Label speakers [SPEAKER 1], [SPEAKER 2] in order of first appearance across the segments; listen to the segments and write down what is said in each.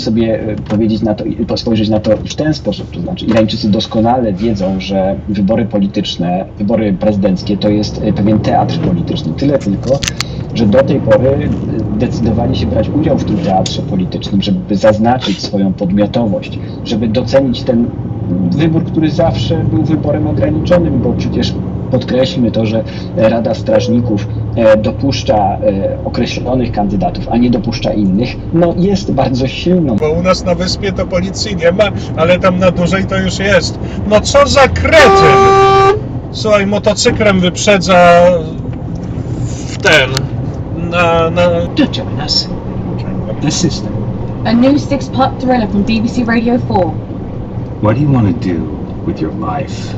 [SPEAKER 1] sobie e, powiedzieć na to, spojrzeć na to w ten sposób, to znaczy Irańczycy doskonale wiedzą, że wybory polityczne, wybory prezydenckie to jest e, pewien teatr polityczny. Tyle tylko, że do tej pory e, decydowali się brać udział w tym teatrze politycznym, żeby zaznaczyć swoją podmiotowość, żeby docenić ten wybór, który zawsze był wyborem ograniczonym, bo przecież podkreślmy to, że Rada Strażników e, dopuszcza e, określonych kandydatów, a nie dopuszcza innych, no jest bardzo silną.
[SPEAKER 2] Bo u nas na wyspie to policji nie ma, ale tam na dłużej to już jest. No co za kretyn! Słuchaj, motocyklem wyprzedza w ten, na... na...
[SPEAKER 1] To join us. The system.
[SPEAKER 3] A new six part thriller from BBC Radio 4.
[SPEAKER 4] What do you want to do with your life?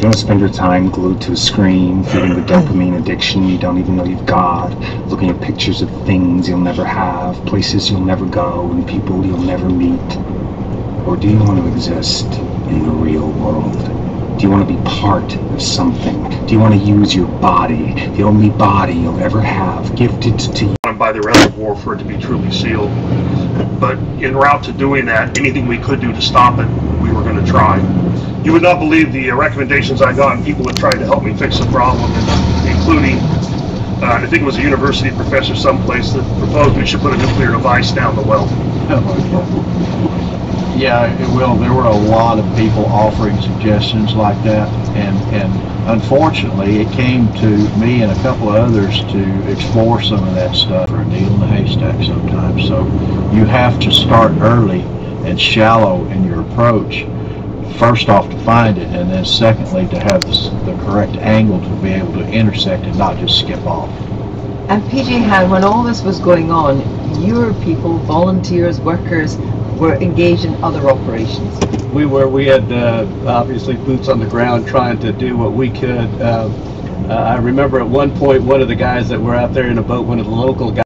[SPEAKER 4] You to spend your time glued to a screen, feeding the dopamine addiction you don't even know you've got, looking at pictures of things you'll never have, places you'll never go, and people you'll never meet? Or do you want to exist in the real world? Do you want to be part of something? Do you want to use your body, the only body you'll ever have, gifted to you?
[SPEAKER 5] by the war for it to be truly sealed. But in route to doing that, anything we could do to stop it, we were going to try. You would not believe the uh, recommendations I got, and people that tried to help me fix the problem, including, uh, I think it was a university professor someplace that proposed we should put a nuclear device down the well.
[SPEAKER 6] Yeah, it will. There were a lot of people offering suggestions like that, and and unfortunately, it came to me and a couple of others to explore some of that stuff. For a needle in the haystack sometimes. So you have to start early and shallow in your approach. First off, to find it, and then secondly, to have this, the correct angle to be able to intersect and not just skip off.
[SPEAKER 7] And PJ Han, when all this was going on, your people, volunteers, workers, were engaged in other operations.
[SPEAKER 8] We were. We had uh, obviously boots on the ground trying to do what we could. Uh, uh, I remember at one point one of the guys that were out there in a boat, one of the local guys.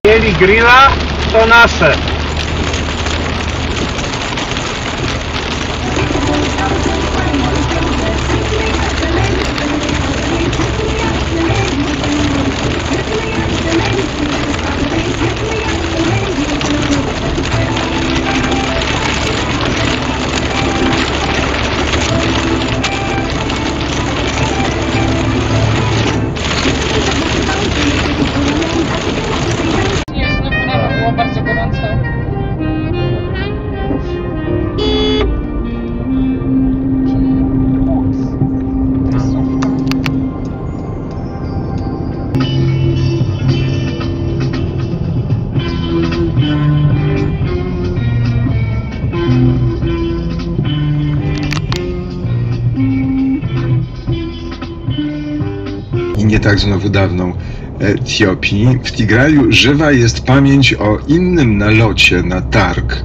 [SPEAKER 3] Nie
[SPEAKER 9] tak znowu dawną Etiopii. W Tigraju żywa jest pamięć o innym nalocie na targ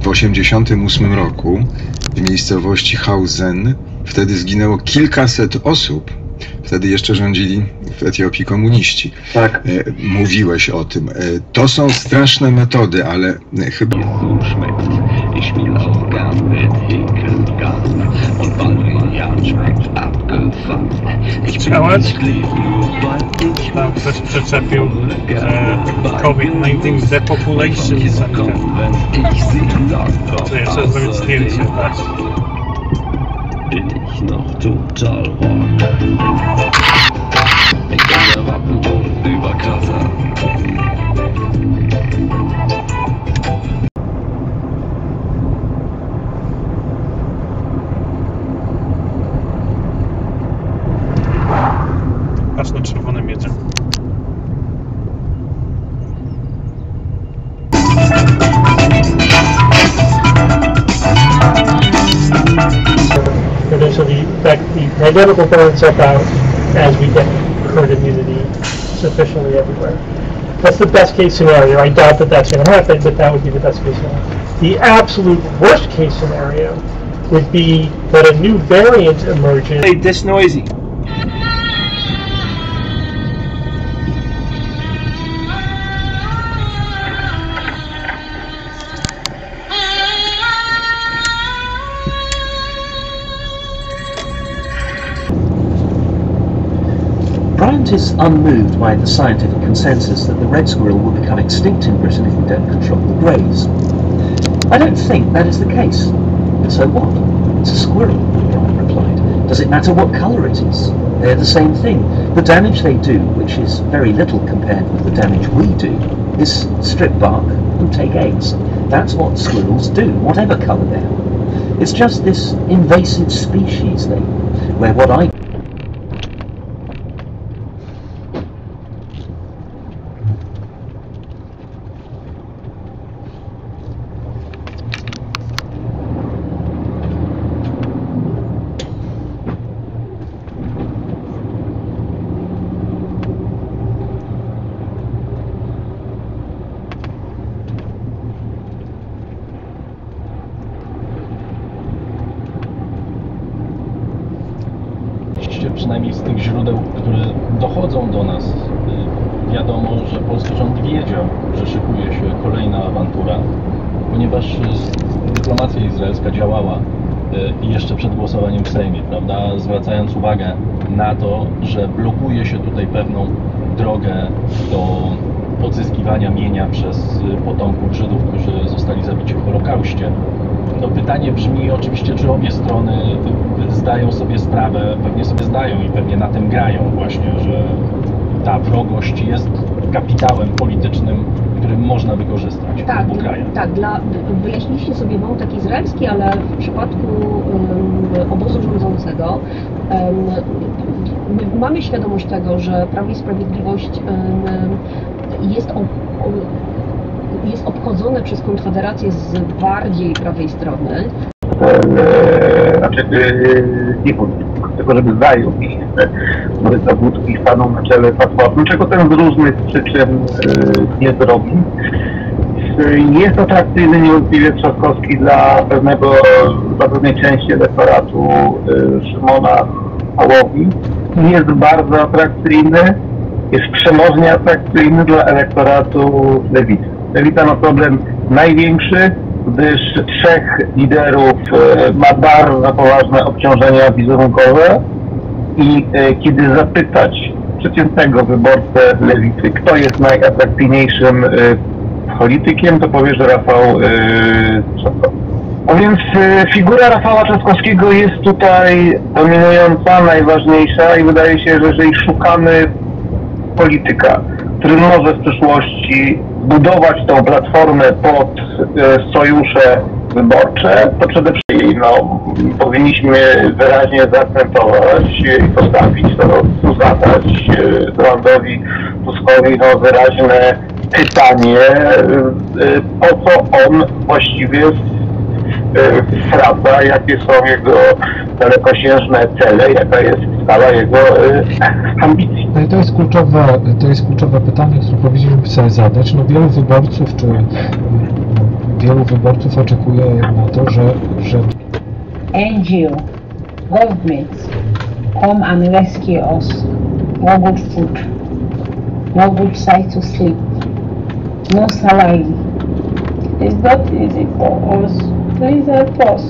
[SPEAKER 9] w 1988 roku w miejscowości Hausen. Wtedy zginęło kilkaset osób. Wtedy jeszcze rządzili w Etiopii komuniści.
[SPEAKER 8] Tak.
[SPEAKER 9] E, Mówiłeś o tym. E, To są straszne metody, ale e, chyba.
[SPEAKER 10] Ich spiel auch gern mit Häkelgarn und Baldrian schmeckt abgefuckt. Ich bin nicht lieb, nur weil ich
[SPEAKER 2] Tam ktoś przyczepił e, COVID-19 Depopulation Center.
[SPEAKER 10] ich sie lang drauf
[SPEAKER 2] To jeszcze zrobić zdjęcie,
[SPEAKER 10] bin ich noch total rock. Ich bin der Wappenburg über Kasa.
[SPEAKER 11] Pandemic will burn itself out as we get herd immunity sufficiently everywhere. That's the best case scenario. I doubt that that's going to happen, but that would be the best case scenario. The absolute worst case scenario would be that a new variant emerges.
[SPEAKER 8] Hey, this noisy.
[SPEAKER 12] Is unmoved by the scientific consensus that the red squirrel will become extinct in Britain if we don't control the greys.
[SPEAKER 13] I don't think that is the case. But so what? It's a squirrel, Brian replied. Does it matter what colour it is? They're the same thing. The damage they do, which is very little compared with the damage we do, is strip bark and take eggs. That's what squirrels do, whatever colour they are. It's just this invasive species thing, where what I
[SPEAKER 14] awantura, ponieważ dyplomacja izraelska działała y, jeszcze przed głosowaniem w Sejmie, prawda, zwracając uwagę na to, że blokuje się tutaj pewną drogę do odzyskiwania mienia przez y, potomków Żydów, którzy zostali zabici w Holokauście. No pytanie brzmi oczywiście, czy obie strony y, zdają sobie sprawę, pewnie sobie zdają i pewnie na tym grają właśnie, że ta wrogość jest kapitałem politycznym, który można wykorzystać w
[SPEAKER 15] Tak,
[SPEAKER 14] obu krajach.
[SPEAKER 15] tak, dla, wyjaśniliście sobie wątek izraelski, ale w przypadku um, obozu rządzącego um, my mamy świadomość tego, że Prawo i Sprawiedliwość um, jest, ob, o- jest obchodzone przez Konfederację z bardziej prawej strony.
[SPEAKER 16] e, znaczy e, tylko żeby zajął miejsce Borysa Budki stanął na czele Platformy, czego ten z różnych przyczyn e, nie zrobił. E, Jest atrakcyjny niewątpliwie Trzaskowski dla pewnego, dla pewnej części elektoratu e, Szymona Hołowi. Jest bardzo atrakcyjny, jest przemożnie atrakcyjny dla elektoratu Lewicy. Lewica ma problem największy, gdyż trzech liderów e, ma bardzo poważne obciążenia wizerunkowe i e, kiedy zapytać przeciętnego wyborcę lewicy, kto jest najatrakcyjniejszym e, politykiem, to powie, że Rafał. A więc figura Rafała Trzaskowskiego jest tutaj dominująca, najważniejsza i wydaje się, że jeżeli szukamy polityka, który może w przyszłości budować tą platformę pod e, sojusze wyborcze, to przede wszystkim no, powinniśmy wyraźnie zaakcentować i postawić to, zadać e, Donaldowi Tuskowi no, wyraźne pytanie, e, e, po co on właściwie e, sprawdza, jakie są jego dalekosiężne cele, jaka jest skala jego e, ambicji.
[SPEAKER 17] No i to jest kluczowe, to jest kluczowe pytanie, które powinniśmy sobie zadać. No wielu wyborców, czy wielu wyborców oczekuje na to, że, że
[SPEAKER 18] NGO, governments come and rescue us. No good food, no good site to sleep, no salary. It's not easy for us. Please help us.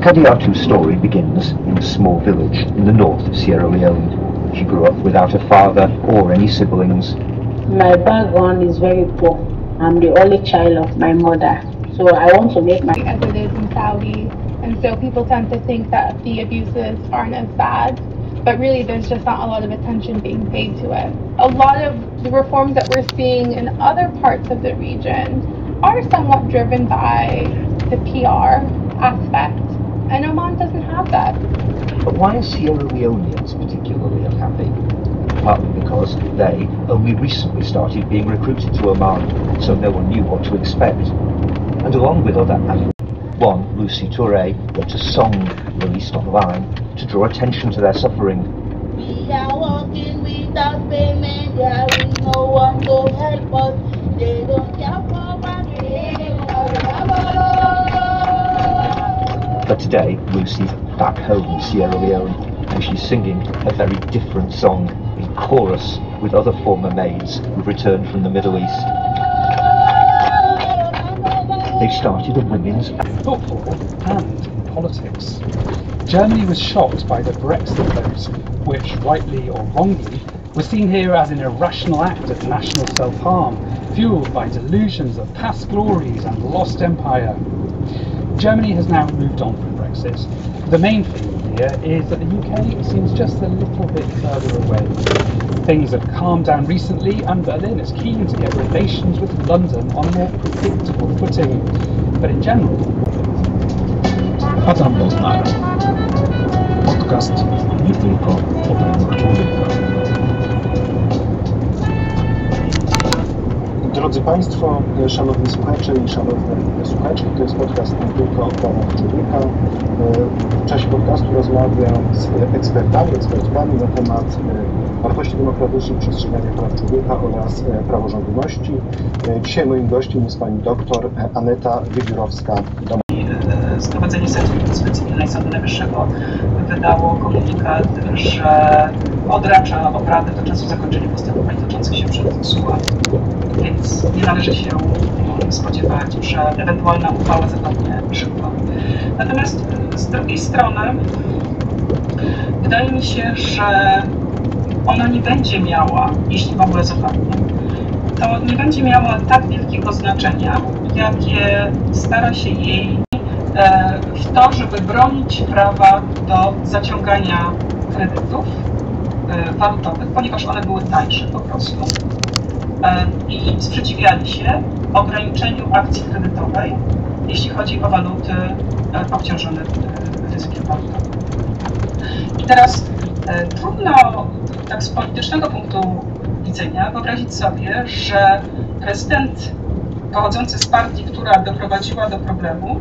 [SPEAKER 12] Kadiatu's story begins in a small village in the north of Sierra Leone. She grew up without a father or any siblings.
[SPEAKER 18] My background is very poor. I'm the only child of my mother. So I want to make my
[SPEAKER 19] as it is in Saudi. And so people tend to think that the abuses aren't as bad. But really, there's just not a lot of attention being paid to it. A lot of the reforms that we're seeing in other parts of the region are somewhat driven by the PR aspect. And Oman doesn't have that.
[SPEAKER 12] But why are Sierra Leoneans particularly unhappy? Partly because they only recently started being recruited to Oman, so no one knew what to expect. And along with other Africans, one, Lucy Touré, wrote a song released online to draw attention to their suffering.
[SPEAKER 7] We are walking without payment, there is no one to help us. They don't care
[SPEAKER 12] But today, Lucy's back home in Sierra Leone, and she's singing a very different song in chorus with other former maids who've returned from the Middle East. They've started a women's
[SPEAKER 20] football and in politics. Germany was shocked by the Brexit vote, which, rightly or wrongly, was seen here as an irrational act of national self-harm, fueled by delusions of past glories and lost empire. Germany has now moved on from Brexit. The main thing here is that the UK seems just a little bit further away. Things have calmed down recently, and Berlin is keen to get relations with London on more predictable footing. But in general,
[SPEAKER 21] Adam Bodnar. Podcast nie tylko
[SPEAKER 22] Drodzy Państwo, e, Szanowni Słuchacze i Szanowne Słuchaczki, to jest podcast nie tylko o prawach człowieka. E, W czasie podcastu rozmawiam z ekspertami, ekspertkami na temat e, wartości demokratycznych, przestrzegania praw człowieka oraz e, praworządności. E, Dzisiaj moim gościem jest pani doktor e, Aneta Wiewiórowska.
[SPEAKER 23] Zgromadzenie Sędziów Cywilnej Sądu Najwyższego wydało komunikat, że odracza obrady do czasu zakończenia postępowań toczących się przed TSUE. Więc nie należy się spodziewać, że ewentualna uchwała zapadnie szybko. Natomiast z drugiej strony wydaje mi się, że ona nie będzie miała, jeśli w ogóle zapadnie, to nie będzie miała tak wielkiego znaczenia, jakie stara się jej e, w to, żeby bronić prawa do zaciągania kredytów e, walutowych, ponieważ one były tańsze po prostu. I sprzeciwiali się ograniczeniu akcji kredytowej, jeśli chodzi o waluty e, obciążone e, ryzykiem walutowym. I teraz e, trudno tak z politycznego punktu widzenia wyobrazić sobie, że prezydent pochodzący z partii, która doprowadziła do problemu,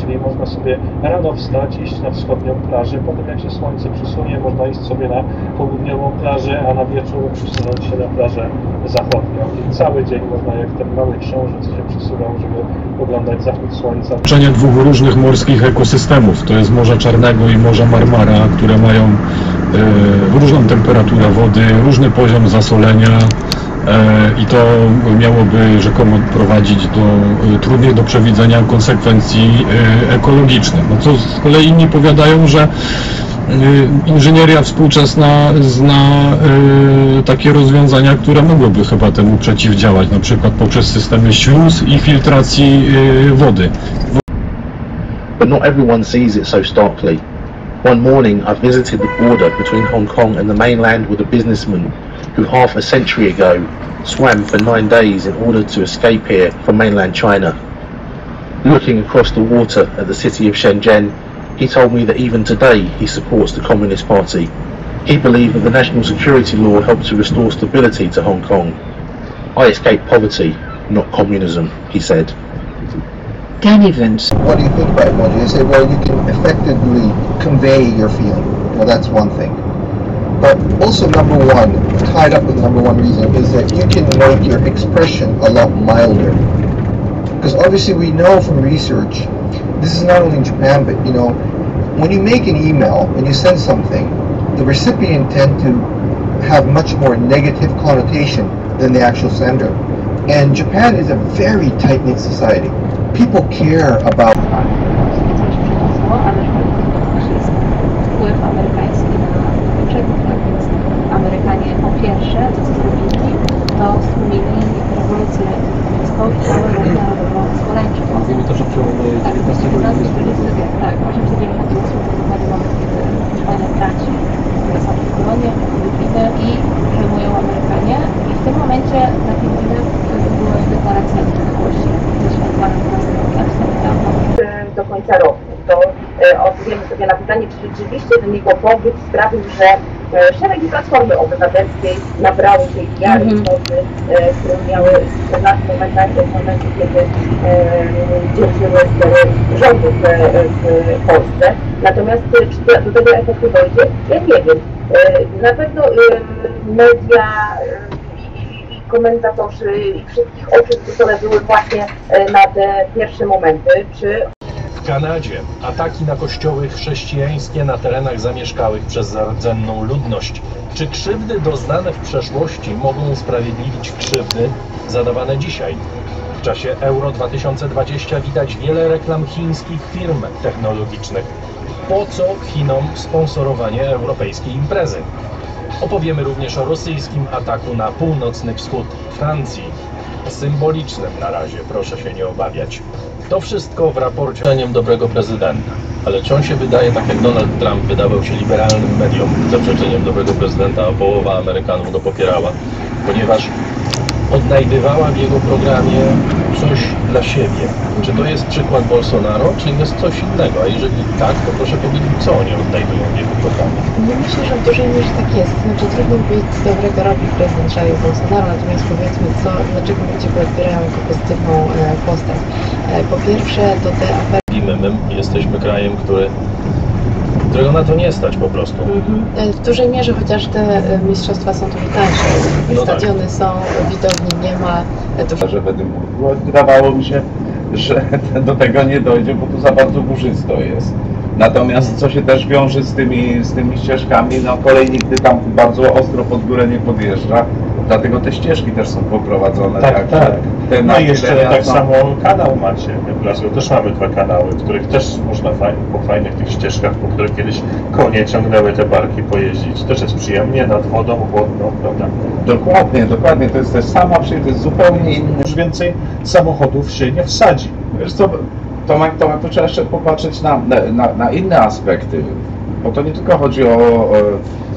[SPEAKER 14] Czyli można sobie rano wstać, iść na wschodnią plażę, potem jak się słońce przysunie, można iść sobie na południową plażę, a na wieczór przesunąć się na plażę zachodnią. I cały dzień można jak ten mały książę się przesuwał, żeby oglądać zachód słońca.
[SPEAKER 24] Połączenie dwóch różnych morskich ekosystemów. To jest Morza Czarnego i Morza Marmara, które mają e, różną temperaturę wody, różny poziom zasolenia i to miałoby rzekomo prowadzić do e, trudnych do przewidzenia konsekwencji e, ekologicznych. No co z kolei inni powiadają, że inżynieria współczesna zna takie rozwiązania, które mogłyby chyba temu przeciwdziałać, na przykład poprzez systemy śluz i filtracji wody.
[SPEAKER 25] But not everyone sees it so starkly. One morning, I visited the border between Hong Kong and the mainland with a businessman who half a century ago swam for nine days in order to escape here from mainland China. Looking across the water at the city of Shenzhen, he told me that even today he supports the Communist Party. He believed that the national security law helped to restore stability to Hong Kong. I escaped poverty, not communism, he said.
[SPEAKER 26] Dan Evans. What do you think about emoji? They say, well, you can effectively convey your feeling. Well, that's one thing. But also, number one, tied up with number one reason, is that you can make your expression a lot milder. Because obviously, we know from research, this is not only in Japan, but you know, when you make an email and you send something, the recipient tend to have much more negative connotation than the actual sender. And Japan is a very tight knit society. People care about.
[SPEAKER 18] Mówimy też o przełomie XIX wieku.
[SPEAKER 3] tak, 1898 dokładnie moment, kiedy Hiszpania traci zasadę kolonię, Filipiny i przejmują Amerykanie i w tym momencie na Filipiny była deklaracja niepodległości 12 rokiem,
[SPEAKER 27] do końca roku. To e, odpowiemy sobie na pytanie, czy rzeczywiście ten jego powód sprawił, że szeregi Platformy Obywatelskiej nabrały tej wiary i mocy, e, którą miały w pewnych momentach, w momencie, kiedy e, dzierżyły rządów e, w Polsce. Natomiast e, czy do- do tego efektu dojdzie? Ja nie wiem. E, Na pewno e, media e, i komentatorzy i wszystkich oczy zwrócone były właśnie e, na te pierwsze momenty, czy
[SPEAKER 14] W Kanadzie ataki na kościoły chrześcijańskie na terenach zamieszkałych przez rdzenną ludność. Czy krzywdy doznane w przeszłości mogą usprawiedliwić krzywdy zadawane dzisiaj? W czasie Euro 2020 widać wiele reklam chińskich firm technologicznych. Po co Chinom sponsorowanie europejskiej imprezy? Opowiemy również o rosyjskim ataku na północny wschód Francji. Symbolicznym na razie, proszę się nie obawiać. To wszystko w raporcie zdaniem dobrego prezydenta. Ale czy on się wydaje tak jak Donald Trump wydawał się liberalnym mediom zaprzeczeniem dobrego prezydenta, a połowa Amerykanów go popierała, ponieważ odnajdywała w jego programie coś dla siebie. Czy to jest przykład Bolsonaro, czy jest coś innego? A jeżeli tak, to proszę powiedzieć, co oni odnajdują w jego programie.
[SPEAKER 28] Myślę, że w dużej mierze tak jest. Znaczy trudno powiedzieć, co dobrego robi prezydent Jair Bolsonaro, natomiast powiedzmy, co, dlaczego ludzie go odbierają jako pozytywną e, postać. E, po pierwsze, to te afery
[SPEAKER 14] my jesteśmy krajem, który, którego na to nie stać po prostu.
[SPEAKER 28] E, W dużej mierze, chociaż te e, mistrzostwa są dużo tańsze.
[SPEAKER 14] No tak.
[SPEAKER 28] Stadiony są, widowni nie ma. e,
[SPEAKER 29] że w Edynburgu. Wydawało mi się, że do tego nie dojdzie, bo tu za bardzo górzysto jest. Natomiast co się też wiąże z tymi, z tymi ścieżkami, no kolej nigdy tam bardzo ostro pod górę nie podjeżdża, dlatego te ścieżki też są poprowadzone.
[SPEAKER 10] Tak, tak.
[SPEAKER 29] Te
[SPEAKER 10] No i jeszcze tak
[SPEAKER 29] są-
[SPEAKER 10] samo kanał macie. My w Glasgow też mamy dwa kanały, w których też można po fajnych tych ścieżkach, po których kiedyś konie ciągnęły te barki pojeździć. Też jest przyjemnie, nad wodą, chłodno, prawda?
[SPEAKER 29] Dokładnie, dokładnie. To jest też sama przyjemność, to jest zupełnie inny.
[SPEAKER 10] Już więcej samochodów się nie wsadzi.
[SPEAKER 29] Wiesz co, Tomek, Tomek, to trzeba jeszcze popatrzeć na, na, na inne aspekty, bo to nie tylko chodzi o,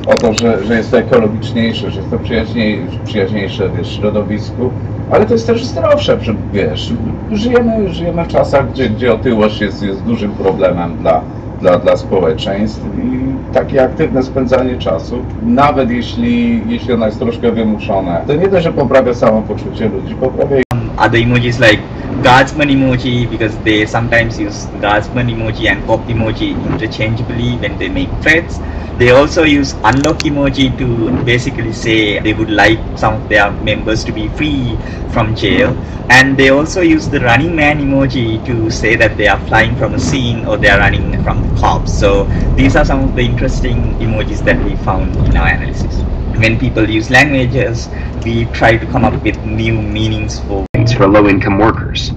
[SPEAKER 29] o, to, że, że jest to ekologiczniejsze, że jest to przyjaźniej, przyjaźniejsze wiesz, środowisku, ale to jest też zdrowsze, że, wiesz, żyjemy, żyjemy w czasach, gdzie, gdzie otyłość jest, jest dużym problemem dla, dla, dla społeczeństw i takie aktywne spędzanie czasu, nawet jeśli, jeśli ono jest troszkę wymuszone, to nie dość, że poprawia samopoczucie ludzi, poprawia
[SPEAKER 25] other emojis like guardsman emoji because they sometimes use guardsman emoji and cop emoji interchangeably when they make threats. They also use unlock emoji to basically say they would like some of their members to be free from jail. And they also use the running man emoji to say that they are flying from a scene or they are running from the cops. So these are some of the interesting emojis that we found in our analysis. When people use languages, we try to come up with new meanings for
[SPEAKER 30] for low income workers.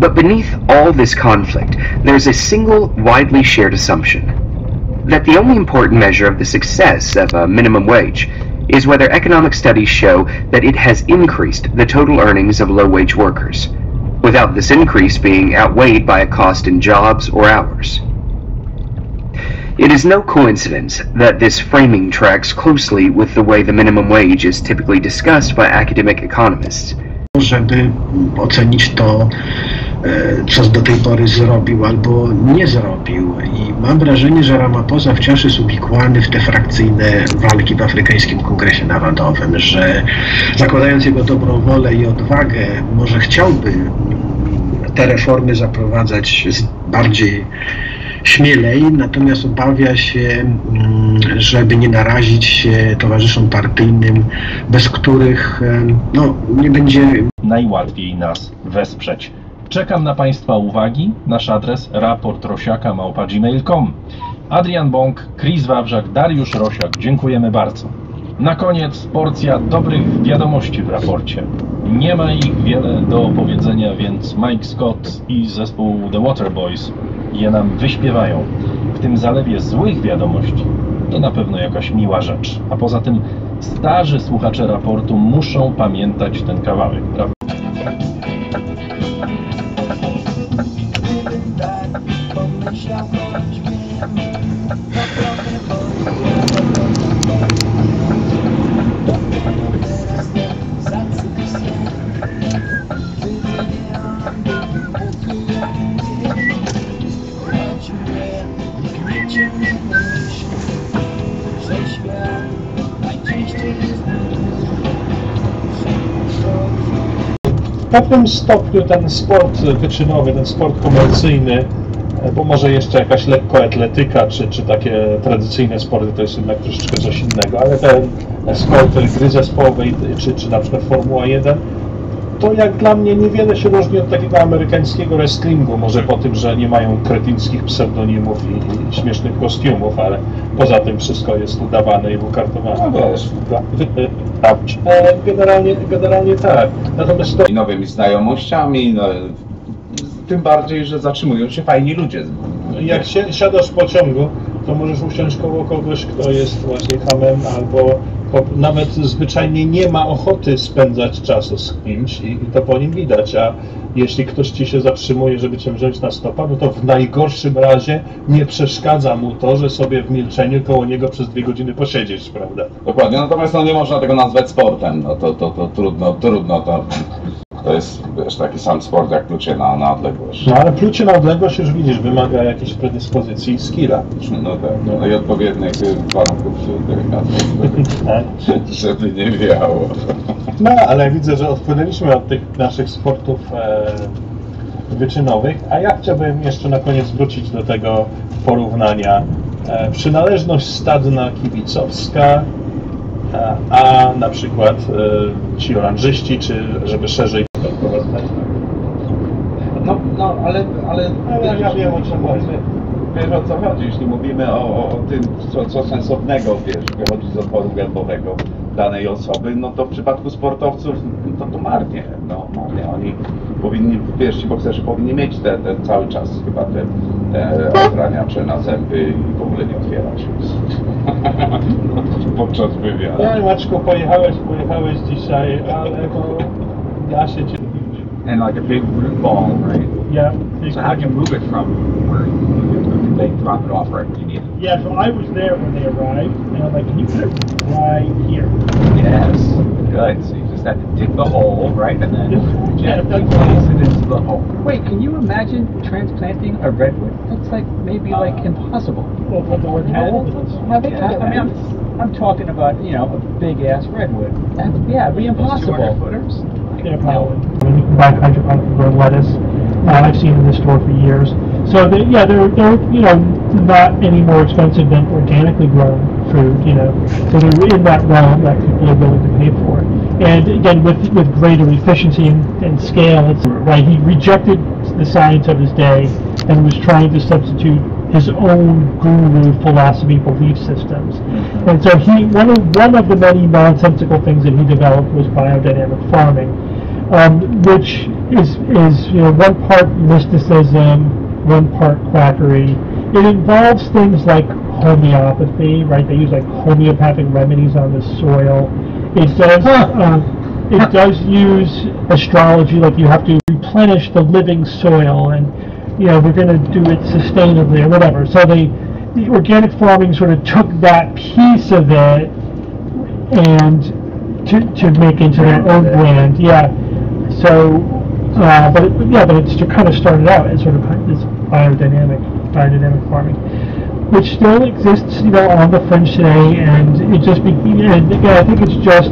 [SPEAKER 30] But beneath all this conflict, there's a single widely shared assumption that the only important measure of the success of a minimum wage is whether economic studies show that it has increased the total earnings of low wage workers, without this increase being outweighed by a cost in jobs or hours. It is no coincidence that this framing tracks closely with the way the minimum wage is typically discussed by academic economists.
[SPEAKER 31] Żeby ocenić to, e, co do tej pory zrobił albo nie zrobił. I mam wrażenie, że Ramaphosa wciąż jest uwikłany w te frakcyjne walki w Afrykańskim Kongresie Narodowym, że zakładając jego dobrą wolę i odwagę, może chciałby te reformy zaprowadzać bardziej śmielej, natomiast obawia się, mm, żeby nie narazić się towarzyszom partyjnym, bez których no, nie będzie
[SPEAKER 14] Najłatwiej nas wesprzeć. Czekam na Państwa uwagi. Nasz adres raportrosiaka.gmail.com Adrian Bąk, Chris Wawrzak, Dariusz Rosiak. Dziękujemy bardzo. Na koniec porcja dobrych wiadomości w raporcie. Nie ma ich wiele do opowiedzenia, więc Mike Scott i zespół The Waterboys je nam wyśpiewają. W tym zalewie złych wiadomości to na pewno jakaś miła rzecz. A poza tym starzy słuchacze raportu muszą pamiętać ten kawałek, prawda?
[SPEAKER 10] Pewnym stopniu ten sport wyczynowy, ten sport komercyjny, e, bo może jeszcze jakaś lekkoatletyka, czy, czy takie tradycyjne sporty, to jest jednak troszeczkę coś innego, ale ten sport, gry zespołowe, i- czy, czy na przykład Formuła 1, to jak dla mnie niewiele się różni od takiego amerykańskiego wrestlingu, może po tym, że nie mają kretyńskich pseudonimów i, i śmiesznych kostiumów, ale poza tym wszystko jest udawane i ukartowane. No wiesz, generalnie, generalnie tak. Natomiast to...
[SPEAKER 29] i nowymi znajomościami, no, tym bardziej, że zatrzymują się fajni ludzie.
[SPEAKER 10] Jak się, siadasz w pociągu to możesz usiąść koło kogoś, kto jest właśnie hamem albo nawet zwyczajnie nie ma ochoty spędzać czasu z kimś i, i to po nim widać, a jeśli ktoś ci się zatrzymuje, żeby cię wziąć na stopa, no to w najgorszym razie nie przeszkadza mu to, że sobie w milczeniu koło niego przez dwie godziny posiedzieć, prawda?
[SPEAKER 29] Dokładnie, natomiast no nie można tego nazwać sportem, no to, to, to trudno, trudno to. To jest wiesz, taki sam sport jak plucie na, na odległość.
[SPEAKER 10] No ale plucie na odległość już widzisz, wymaga jakiejś predyspozycji i skilla.
[SPEAKER 29] No tak, no i odpowiednich y, warunków delikatnych,
[SPEAKER 10] Tak.
[SPEAKER 29] żeby nie wiało.
[SPEAKER 10] No, ale widzę, że odpłynęliśmy od tych naszych sportów e, wyczynowych, a ja chciałbym jeszcze na koniec wrócić do tego porównania. E, przynależność stadna kibicowska, a, a na przykład e, ci oranżyści, czy żeby szerzej.
[SPEAKER 29] No, no ale, ale
[SPEAKER 10] ja, ja wiem o czym chodzi.
[SPEAKER 29] Wiesz o co chodzi, jeśli mówimy o, o, tym, co, co sensownego, wiesz, wychodzi z oporu gębowego danej osoby, no to w przypadku sportowców, no to marnie, no marnie. Oni powinni, wiesz, bokserzy powinni mieć ten, ten cały czas chyba te, te ochraniacze na zęby i w ogóle nie otwierać podczas wywiadu.
[SPEAKER 10] No Maczku, pojechałeś, pojechałeś dzisiaj, ale no, ja się cię...
[SPEAKER 32] and like a big root ball, right?
[SPEAKER 10] Yeah.
[SPEAKER 32] So how do you move it from where you, they drop it off right when you need it?
[SPEAKER 33] Yeah, so I was there when they arrived, and I'm like, can you put it right here?
[SPEAKER 32] Yes. Good. So you just have to dig the hole, right, and then gently
[SPEAKER 33] that's-
[SPEAKER 32] place it into the hole.
[SPEAKER 33] Wait, can you imagine transplanting a redwood? That's like maybe uh, like impossible. Well, what the word
[SPEAKER 28] How big is
[SPEAKER 33] I mean, I'm, I'm talking about, you know, a big ass redwood. That, yeah, it'd be impossible. Yeah, probably.
[SPEAKER 11] And you can buy hydroponic lettuce. Uh, I've seen in the store for years. So they, yeah, they're they're you know not any more expensive than organically grown food. You know, so they're in that realm that people are willing to pay for. And again, with with greater efficiency and, and scale, it's right. He rejected the science of his day and was trying to substitute his own guru philosophy belief systems. And so he one of one of the many nonsensical things that he developed was biodynamic farming um, which is is you know one part mysticism, one part quackery. It involves things like homeopathy, right? They use like homeopathic remedies on the soil. It does uh, it does use astrology, like you have to replenish the living soil, and you know we're going to do it sustainably or whatever. So they the organic farming sort of took that piece of it and to, to make into their own brand. Yeah. So, uh, but it, yeah, but it's kind of started out as sort of this biodynamic biodynamic farming, which still exists, you know, on the fringe today, and it just be, and again, I think it's just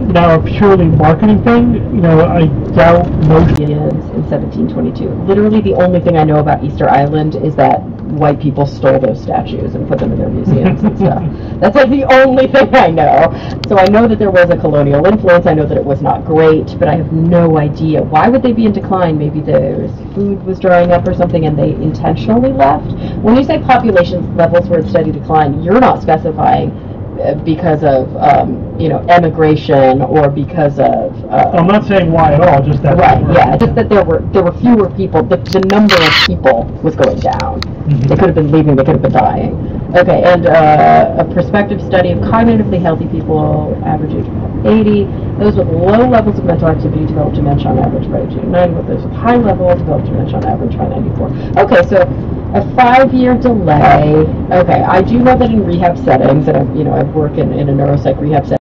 [SPEAKER 11] now a purely marketing thing. You know, I doubt most.
[SPEAKER 28] in 1722. Literally, the only thing I know about Easter Island is that white people stole those statues and put them in their museums and stuff. That's like the only thing I know. So I know that there was a colonial influence. I know that it was not great, but I have no idea. Why would they be in decline? Maybe there's food was drying up or something and they intentionally left. When you say population levels were in steady decline, you're not specifying because of um, you know emigration or because of uh,
[SPEAKER 11] I'm not saying why at all, just that.
[SPEAKER 28] Right, yeah, just that there were, there were fewer people, the, the number of people was going down. They could have been leaving, they could have been dying. Okay, and, uh, a prospective study of cognitively healthy people, average age of 80, those with low levels of mental activity developed dementia on average by age 89, with those with high levels developed dementia on average by 94. Okay, so a five-year delay, okay, I do know that in rehab settings, and I've, you know, I've worked in, in a neuropsych rehab setting,